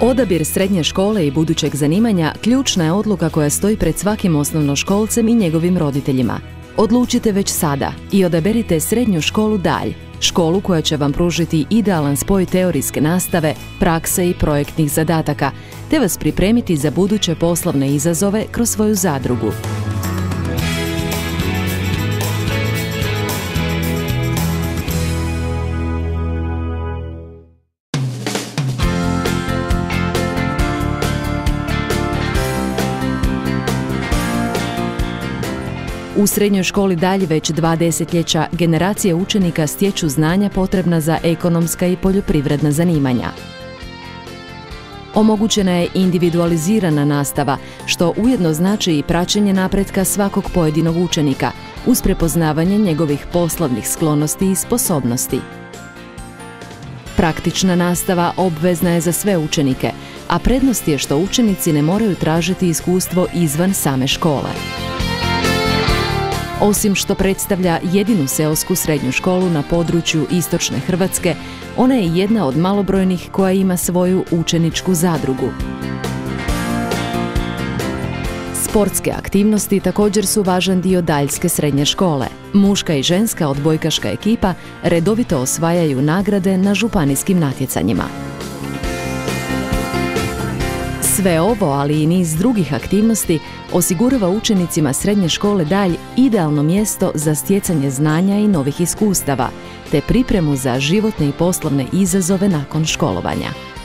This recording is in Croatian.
Odabir srednje škole i budućeg zanimanja ključna je odluka koja stoji pred svakim osnovnoškolcem i njegovim roditeljima. Odlučite već sada i odaberite srednju školu Dalj, školu koja će vam pružiti idealan spoj teorijske nastave, prakse i projektnih zadataka, te vas pripremiti za buduće poslovne izazove kroz svoju zadrugu. U srednjoj školi dalje već dva desetljeća generacije učenika stječu znanja potrebna za ekonomska i poljoprivredna zanimanja. Omogućena je individualizirana nastava, što ujedno znači i praćenje napretka svakog pojedinog učenika, uz prepoznavanje njegovih poslovnih sklonosti i sposobnosti. Praktična nastava obvezna je za sve učenike, a prednost je što učenici ne moraju tražiti iskustvo izvan same škole. Osim što predstavlja jedinu seosku srednju školu na području istočne Hrvatske, ona je jedna od malobrojnih koja ima svoju učeničku zadrugu. Sportske aktivnosti također su važan dio daljske srednje škole. Muška i ženska odbojkaška ekipa redovito osvajaju nagrade na županijskim natjecanjima. Sve ovo, ali i niz drugih aktivnosti, osigurava učenicima srednje škole dalj idealno mjesto za stjecanje znanja i novih iskustava, te pripremu za životne i poslovne izazove nakon školovanja.